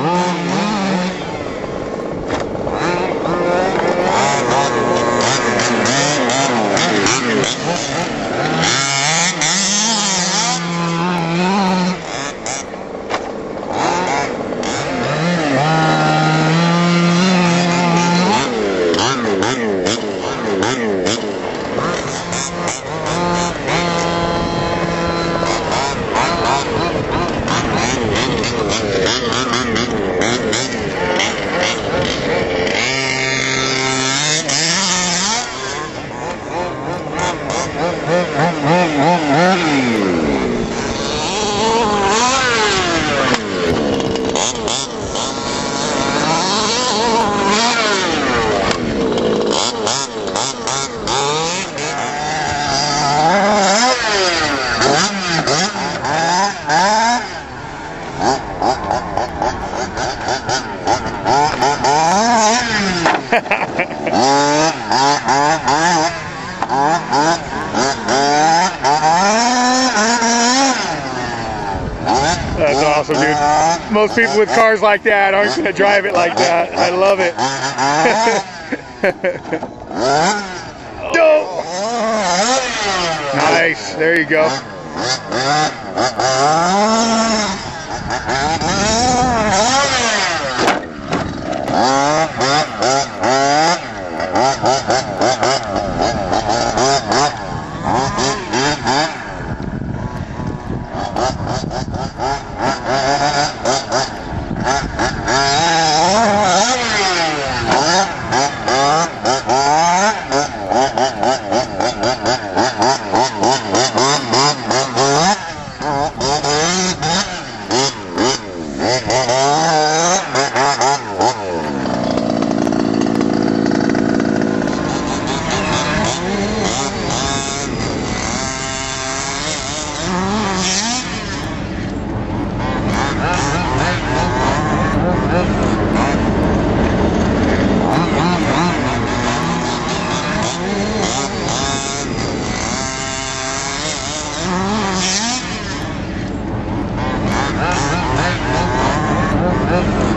Oh. That's awesome, dude. Most people with cars like that aren't going to drive it like that. I love it. Dope. Nice. There you go. Ah, ah. it.